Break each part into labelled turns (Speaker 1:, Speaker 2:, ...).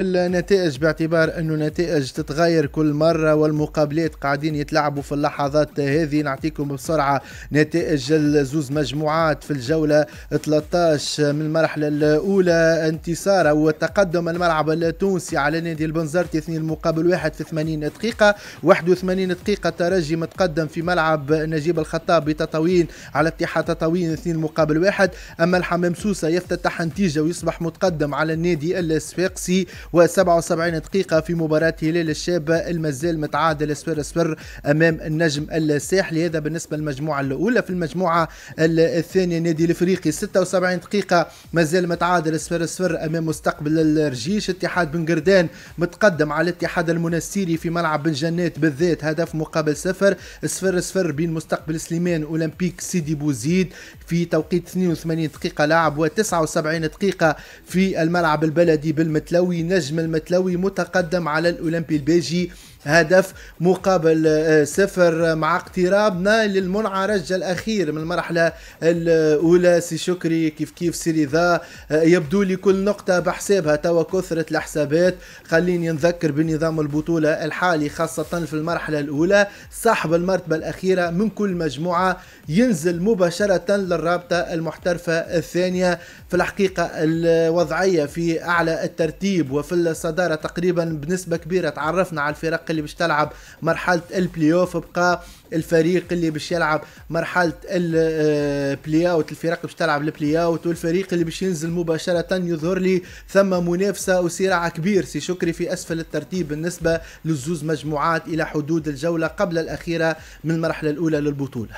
Speaker 1: النتائج باعتبار أنه نتائج تتغير كل مرة والمقابلات قاعدين يتلعبوا في اللحظات هذه. نعطيكم بسرعة نتائج الزوز مجموعات في الجولة 13 من المرحلة الأولى انتصار وتقدم الملعب التونسي على نادي البنزرتي 2 مقابل واحد في 80 دقيقة. 81 دقيقة ترجي متقدم في ملعب نجيب الخطاب بتطاوين على اتحاد تطاوين 2 مقابل واحد. أما الحمام سوسة يفتتح نتيجة ويصبح متقدم على النادي الصفاقسي و77 دقيقة في مباراة هلال الشابة المازال متعادل صفر صفر أمام النجم الساحلي. هذا بالنسبة للمجموعة الأولى. في المجموعة الثانية نادي الإفريقي 76 دقيقة مازال متعادل صفر صفر أمام مستقبل الرجيش اتحاد بن قردان متقدم على الاتحاد المنستيري في ملعب بن جنات بالذات هدف مقابل صفر صفر صفر بين مستقبل سليمان أولمبيك سيدي بوزيد. في توقيت 82 دقيقة لعب و79 دقيقة في الملعب البلدي بالمتلوي. نجم المتلوي متقدم على الأولمبي الباجي هدف مقابل آه، صفر مع اقترابنا للمنعرج الأخير من المرحلة الأولى. سي شكري كيف كيف سي رضا آه، يبدو لي كل نقطة بحسابها توا كثرة الحسابات. خليني نذكر بنظام البطولة الحالي خاصة في المرحلة الأولى. صاحب المرتبة الأخيرة من كل مجموعة ينزل مباشرة للرابطة المحترفة الثانية. في الحقيقة الوضعية في أعلى الترتيب وفي الصدارة تقريبا بنسبة كبيرة تعرفنا على الفرق اللي باش تلعب مرحلة البلاي اوف بقى الفريق اللي باش يلعب مرحلة ال play-out الفرق باش تلعب ال play-out والفريق اللي باش ينزل مباشرة يظهر لي ثم منافسة وصراع كبير. سي شكري في أسفل الترتيب بالنسبة للزوز مجموعات إلى حدود الجولة قبل الأخيرة من المرحلة الأولى للبطولة.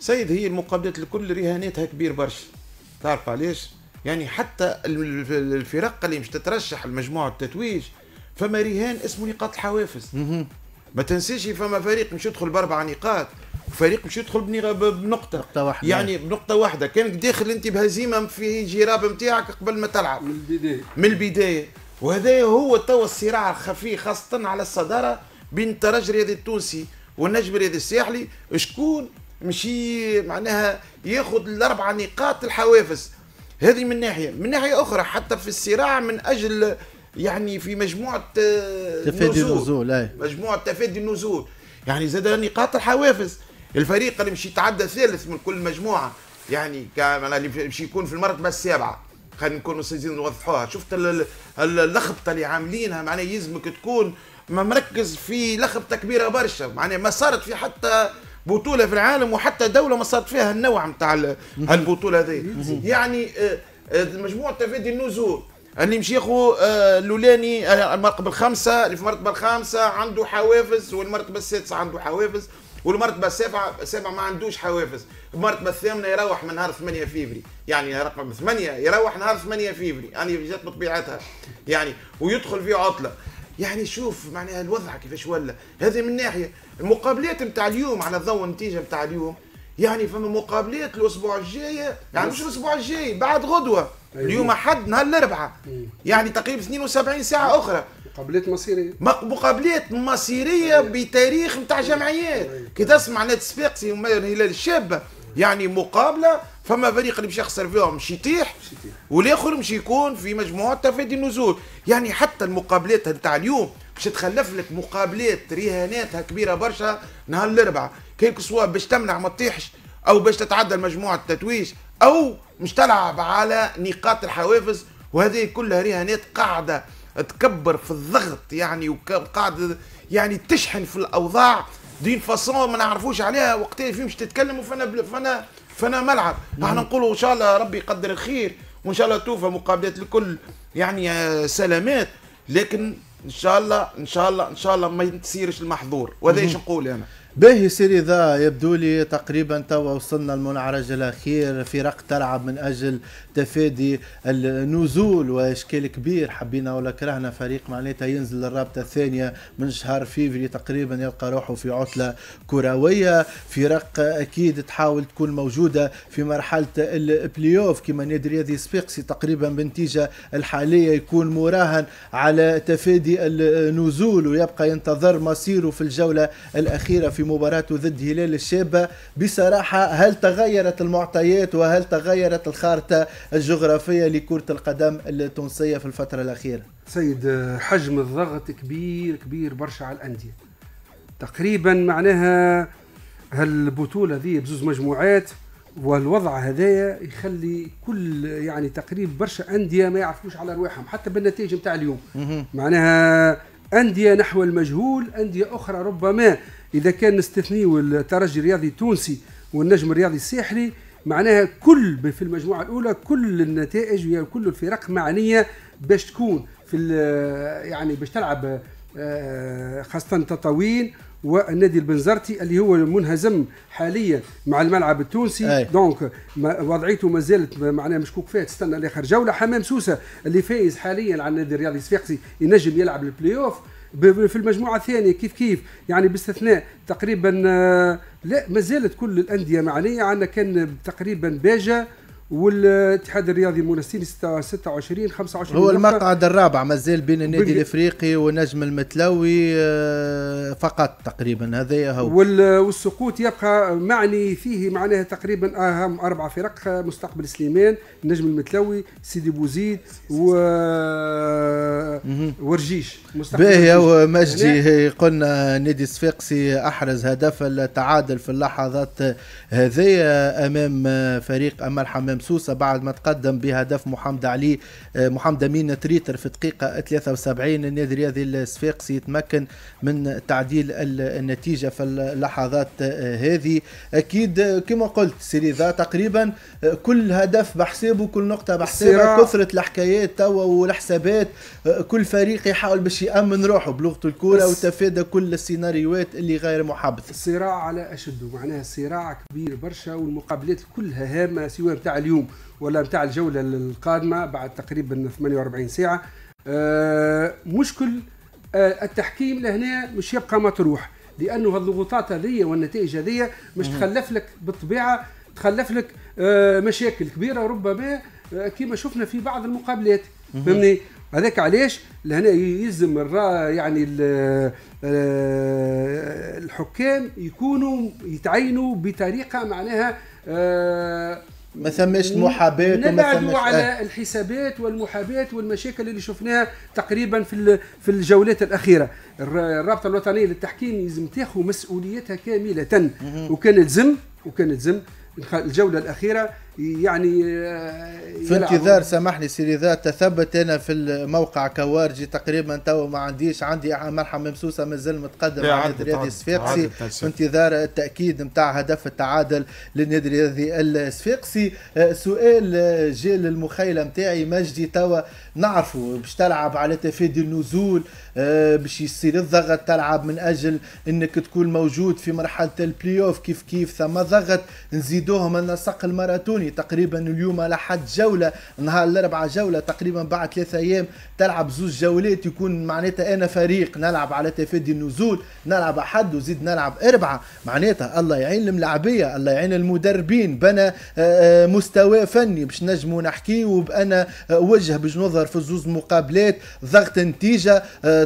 Speaker 2: سيد هي المقابلات الكل رهاناتها كبير برشا. تعرف علاش؟ يعني حتى الفرق اللي مش تترشح لمجموعه التتويج فما رهان اسمه نقاط الحوافز. ما تنسيش فما فريق مش يدخل بأربع نقاط وفريق مش يدخل بنقطة.
Speaker 1: نقطة واحدة.
Speaker 2: يعني بنقطة واحدة. كانك داخل أنت بهزيمة في جراب نتاعك قبل ما تلعب.
Speaker 3: من البداية.
Speaker 2: من البداية. وهذا هو توا الصراع الخفي خاصة على الصدارة بين الترجي الرياضي التونسي والنجم الرياضي الساحلي. شكون مشي معناها ياخذ الأربع نقاط الحوافز؟ هذه من ناحية. من ناحية أخرى حتى في الصراع من أجل يعني في مجموعة
Speaker 1: آه، تفادي النزول
Speaker 2: مجموعة تفادي النزول. يعني زاد نقاط الحوافز الفريق اللي مش يتعدى ثالث من كل مجموعة. يعني اللي مش يكون في المرتبة السابعة. خلينا نكونوا سيزين نوضحوها شفت اللخبطة اللي عاملينها. معناها يلزمك تكون مركز في لخبطة كبيرة برشا. معناها ما صارت في حتى بطولة في العالم وحتى دولة ما صارت فيها النوع نتاع البطولة هذه. يعني آه، آه، مجموعة تفادي النزول. اللي مش ياخو آه، الأولاني المرتبة الخامسة اللي في المرتبة الخامسة عنده حوافز والمرتبة السادسة عنده حوافز والمرتبة السابعة السابعة ما عندوش حوافز. المرتبة الثامنة يروح من نهار 8 فيفري. يعني رقم 8 يروح نهار 8 فيفري. يعني جات بطبيعتها. يعني ويدخل في عطلة. يعني شوف معناها الوضع كيفاش ولا. هذه من ناحية المقابلات نتاع اليوم على ضوء النتيجة نتاع اليوم. يعني فما مقابلات الأسبوع الجاي يعني مش الأسبوع الجاي بعد غدوة. أيوة. اليوم أحد نهار الاربعاء يعني تقريبا 72 ساعة أخرى.
Speaker 3: مقابلات مصيرية.
Speaker 2: مقابلات مصيرية بتاريخ نتاع جمعيات. كي تسمع نادي سبيقسي الهلال الشابه يعني مقابلة فما فريق اللي باش يخسر فيهم مش يطيح والآخر مش يكون في مجموعة تفادي النزول. يعني حتى المقابلات نتاع اليوم باش تخلف لك مقابلات رهاناتها كبيرة برشا نهار الاربعاء كيك سواء باش تمنع ما تطيحش أو باش تتعدى مجموعه التتويج أو مش تلعب على نقاط الحوافز وهذه كلها رهانات قاعدة تكبر في الضغط يعني وقاعده يعني تشحن في الأوضاع. d'une façon ما نعرفوش عليها وقتها في مش تتكلم وفانا فأنا فأنا ملعب. إحنا نقولوا إن شاء الله ربي يقدر الخير وإن شاء الله توفى مقابلات الكل يعني آه، سلامات. لكن إن شاء الله إن شاء الله إن شاء الله ما تصيرش المحظور. وهذا إيش نقول أنا؟
Speaker 1: باهي سي رضا يبدو لي تقريبا توا وصلنا المنعرج الأخير. فرق تلعب من أجل تفادي النزول واشكال كبير. حبينا ولا كرهنا فريق معناتها ينزل للرابطة الثانية من شهر فيفري تقريبا يلقى روحه في عطلة كروية. فرق أكيد تحاول تكون موجودة في مرحلة البلاي أوف. كما نادي رياضي سبيقسي تقريبا بالنتيجه الحالية يكون مراهن على تفادي النزول ويبقى ينتظر مصيره في الجولة الأخيرة في في مباراته ضد هلال الشابة بصراحة هل تغيرت المعطيات وهل تغيرت الخارطة الجغرافية لكرة القدم التونسية في الفترة الأخيرة؟
Speaker 3: سيد حجم الضغط كبير كبير برشا على الأندية. تقريبا معناها هالبطولة ذي بزوز مجموعات والوضع هذايا يخلي كل يعني تقريبا برشا أندية ما يعرفوش على ارواحهم حتى بالنتائج نتاع اليوم. معناها أندية نحو المجهول أندية أخرى ربما إذا كان نستثنيو الترجي الرياضي التونسي والنجم الرياضي الساحلي معناها كل في المجموعة الأولى كل النتائج كل الفرق معنية باش تكون في يعني باش تلعب آه، خاصة تطاوين والنادي البنزرتي اللي هو منهزم حاليا مع الملعب التونسي. أي. donc وضعيته ما زالت معناها مشكوك فيها. تستنى لاخر جولة. حمام سوسة اللي فايز حاليا على النادي الرياضي الصفاقسي ينجم يلعب البلاي اوف في المجموعة الثانية. كيف كيف؟ يعني باستثناء تقريبا آه، لا ما زالت كل الأندية معنية. عندنا كان تقريبا باجا والاتحاد الرياضي المنستيري 26 25
Speaker 1: هو المقعد الرابع مازال بين النادي الإفريقي والنجم المتلوي آه، فقط تقريبا. هذا هو.
Speaker 3: والسقوط يبقى معني فيه معناها تقريبا أهم أربع فرق مستقبل سليمان النجم المتلوي سيدي بوزيد و ورجيش.
Speaker 1: باهي ومجدي قلنا نادي صفاقسي أحرز هدف التعادل في اللحظات هذه أمام فريق امل حمام سوسة بعد ما تقدم بهدف محمد علي آه، محمد أمين تريتر في دقيقة 73 النادي الرياضي الصفاقسي يتمكن من تعديل النتيجة في اللحظات آه، هذه. أكيد آه، كما قلت سيريزا تقريبا كل هدف بحسابه كل نقطة بحسابها كثرة الحكايات توا والحسابات كل فريق يحاول باش يأمن روحه بلغة الكورة وتفادى كل السيناريوهات اللي غير محبثة
Speaker 3: الصراع على أشده معناها صراع كبير برشا والمقابلات كلها هامة سواء بتاع اليوم ولا نتاع الجولة القادمة بعد تقريبا 48 ساعة. آه مشكل آه التحكيم لهنا مش يبقى مطروح لأنه الضغوطات هذه والنتائج هذه مش تخلف لك بالطبيعة تخلف لك آه مشاكل كبيرة ربما كما شفنا في بعض المقابلات. فهمني؟ هذاك علاش؟ لهنا يلزم يعني الحكام يكونوا يتعينوا بطريقة معناها
Speaker 1: ما ثماش محاباه
Speaker 3: نبعدوا على آه. الحسابات والمحاباة والمشاكل اللي شفناها تقريبا في في الجولات الأخيرة. الرابطة الوطنية للتحكيم لازم تاخذ مسؤوليتها كاملة. وكان لزم وكان لزم الجولة الأخيرة يعني
Speaker 1: آه، في انتظار سامحني سيدي ذات تثبت أنا في الموقع كوارجي تقريبا تو ما عنديش. عندي مرحبا ممسوسة مازال متقدم على النادي الرياضي الصفاقسي في انتظار التأكيد نتاع هدف التعادل للنادي الرياضي الصفاقسي آه، سؤال آه، جاء للمخيله نتاعي مجدي توا نعرفوا باش تلعب على تفادي النزول باش يصير الضغط تلعب من أجل إنك تكون موجود في مرحلة البلاي اوف كيف كيف. ثم ضغط نزيدوهم النسق الماراثوني تقريبا اليوم لحد جولة نهار الأربعاء جولة تقريبا بعد ثلاثة أيام تلعب زوج جولات يكون معناتها أنا فريق. نلعب على تفادي النزول نلعب أحد وزيد نلعب أربعة. معناتها الله يعين الملاعبية الله يعين المدربين. بأنا آه، آه، مستوى فني باش نجموا نحكي وبأنا آه، وجه باش نظهر في زوز مقابلات ضغط نتيجة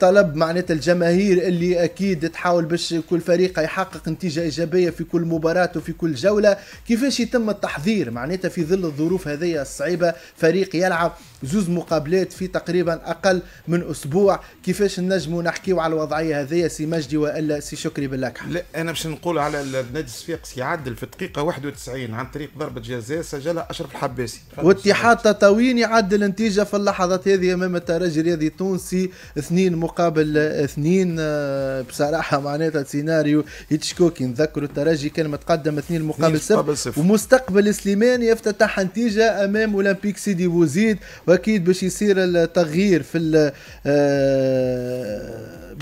Speaker 1: طلب معناتها الجماهير اللي أكيد تحاول باش كل فريق يحقق نتيجة إيجابية في كل مباراة وفي كل جولة. كيفاش يتم التحضير معناتها في ظل الظروف هذه الصعيبة؟ فريق يلعب زوز مقابلات في تقريبا أقل من أسبوع. كيفاش نجموا نحكيو على الوضعية هذه؟ سي مجدي وإلا سي شكري باللكح
Speaker 2: لا أنا باش نقول على النادي الصفاقسي يعدل في الدقيقه 91 عن طريق ضربة جزاء سجلها أشرف الحباسي.
Speaker 1: واتحاد تطاوين يعدل النتيجه في اللحظات هذه أمام الترجي الرياضي التونسي اثنين مقابل اثنين. آه، بصراحة معناتها سيناريو يتشكوكي نذكروا الترجي كان متقدم اثنين مقابل صفر. ومستقبل سليمان يفتتح نتيجة أمام أولمبيك سيدي بوزيد وأكيد باش يصير التغيير في آه،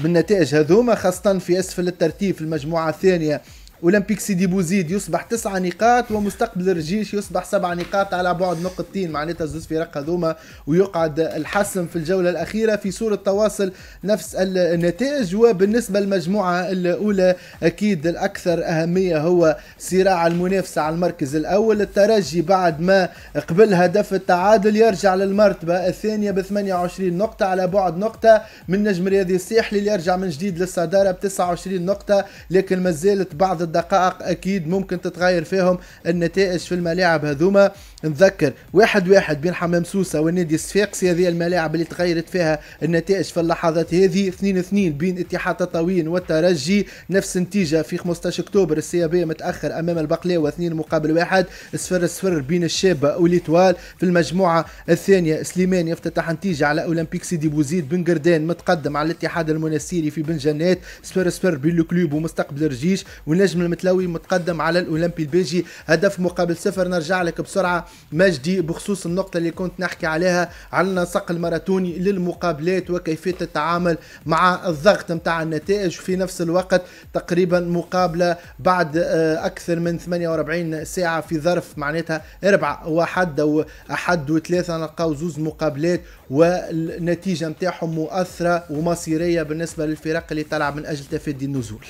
Speaker 1: بالنتائج هذوما خاصة في أسفل الترتيب في المجموعة الثانية. أولمبيك سيدي بوزيد يصبح تسعة نقاط ومستقبل الرجيش يصبح سبع نقاط على بعد نقطتين. معناتها زوز فرق هذوما ويقعد الحسم في الجولة الأخيرة في صورة تواصل نفس النتائج. وبالنسبة للمجموعة الأولى أكيد الأكثر أهمية هو صراع المنافسة على المركز الأول. الترجي بعد ما قبل هدف التعادل يرجع للمرتبة الثانية ب 28 نقطة على بعد نقطة. من نجم رياضي الساحلي اللي يرجع من جديد للصدارة ب 29 نقطة لكن ما زالت بعض الدقائق أكيد ممكن تتغير فيهم النتائج في الملاعب هذوما. نذكر واحد واحد بين حمام سوسة والنادي الصفاقسي هذه الملاعب اللي تغيرت فيها النتائج في اللحظات هذه. 2 2 بين اتحاد تطاوين والترجي نفس النتيجة في 15 أكتوبر. السيابية متأخر أمام البقلاوة 2 مقابل واحد. صفر صفر بين الشابه وليتوال في المجموعة الثانية سليمان يفتتح نتيجه على أولمبيك سيدي بوزيد بن قردان متقدم على الاتحاد المنسيري في بن جنات. صفر صفر بين الكلوب ومستقبل الرجيش. والنجم المتلوي متقدم على الأولمبي البيجي هدف مقابل صفر. نرجع لك بسرعة مجدي بخصوص النقطة اللي كنت نحكي عليها على النسق الماراثوني للمقابلات وكيفية التعامل مع الضغط نتاع النتائج. في نفس الوقت تقريبا مقابلة بعد آه، أكثر من 48 ساعة في ظرف معناتها أربع وحد أو أحد وثلاثة. نلقاو زوز مقابلات والنتيجة نتاعهم مؤثرة ومصيرية بالنسبة للفرق اللي تلعب من أجل تفادي النزول.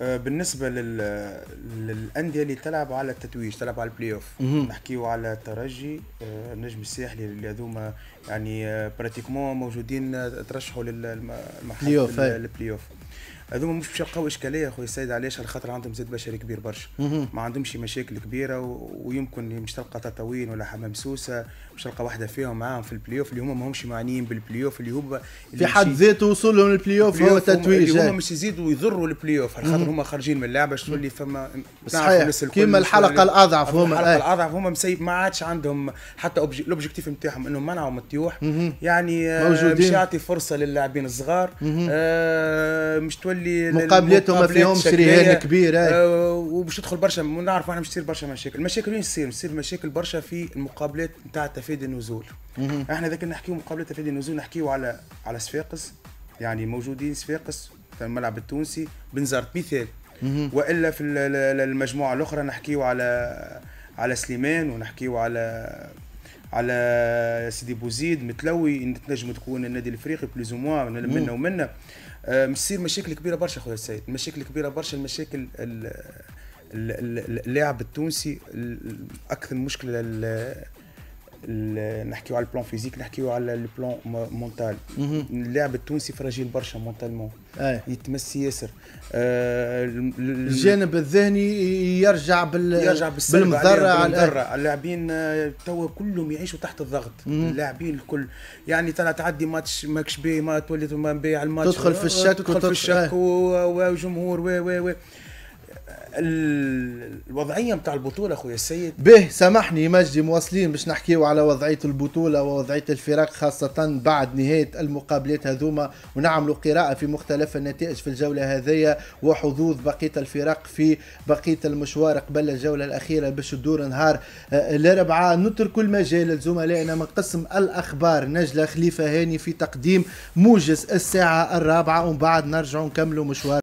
Speaker 4: بالنسبة لل... للأندية اللي تلعب على التتويج تلعب على البلاي اوف نحكيو على الترجي آه، النجم الساحلي اللي هذوما يعني pratiquement موجودين ترشحوا للمحل البلاي اوف هذوما مش باش يلقاو اشكاليه خويا السيد علاش؟ على خاطر عندهم زاد بشري كبير برشا. ما عندهمش مشاكل كبيرة و... ويمكن مش تلقى تطاوين ولا حمام سوسة مش تلقى واحدة فيهم معاهم في البلاي اوف اللي هما ماهمش معنيين بالبلاي اوف اللي هو
Speaker 1: في حد ذاته وصولهم للبلاي اوف هو تتويج
Speaker 4: اللي هما مش يزيدوا يضروا البلاي اوف على خاطر هما خارجين من اللعبة باش تولي فما
Speaker 1: صحيح. كيما الحلقة الأضعف
Speaker 4: هما الحلقة الأضعف هما مسيب ما عادش عندهم حتى ال objectif نتاعهم انهم منعوا الطيوح يعني آه، موجودين. مش يعطي فرصة للاعبين الصغار. آه مش تولي
Speaker 1: مقابلتهم ما فيهمش رهان كبير
Speaker 4: آه وباش تدخل برشا نعرف إحنا مش تصير برشا مشاكل. المشاكل وين تصير؟ تصير مشاكل برشا في المقابلات نتاع تفادي النزول. إحنا ذاك نحكيو مقابله تفادي النزول نحكيو على على صفاقس. يعني موجودين صفاقس في الملعب التونسي بنزرت مثال. وإلا في المجموعة الأخرى نحكيو على على سليمان ونحكيو على على سيدي بوزيد متلوي. تنجم تكون النادي الإفريقي plus ou moins منا ومنا. آه، تصير مشاكل كبيرة برشا خويا السيد مشاكل كبيرة برشا المشاكل اللاعب التونسي أكثر مشكلة نحكيو على ال plan physique نحكيو على ال plan mental اللاعب التونسي fragile برشا mentalement يتمس ياسر.
Speaker 1: آه الجانب الذهني يرجع بال
Speaker 4: يرجع بالمضرة على اللاعبين آه، توا كلهم يعيشوا تحت الضغط. اللاعبين الكل. يعني ترى تعدي ماتش ماكش بي ما تولي ما على الماتش.
Speaker 1: تدخل في الشك
Speaker 4: تدخل في الشك وجمهور و و و. الوضعية نتاع البطولة أخويا السيد؟
Speaker 1: به سامحني مجدي مواصلين باش نحكيو على وضعية البطولة ووضعية الفرق خاصة بعد نهاية المقابلات هذوما ونعملوا قراءة في مختلف النتائج في الجولة هذه وحظوظ بقية الفرق في بقية المشوار قبل الجولة الأخيرة باش تدور نهار. آه، الاربعاء نترك المجال لزملائنا من قسم الأخبار. نجلة خليفة هاني في تقديم موجز الساعة الرابعة ومن بعد نرجعوا نكملوا مشوار.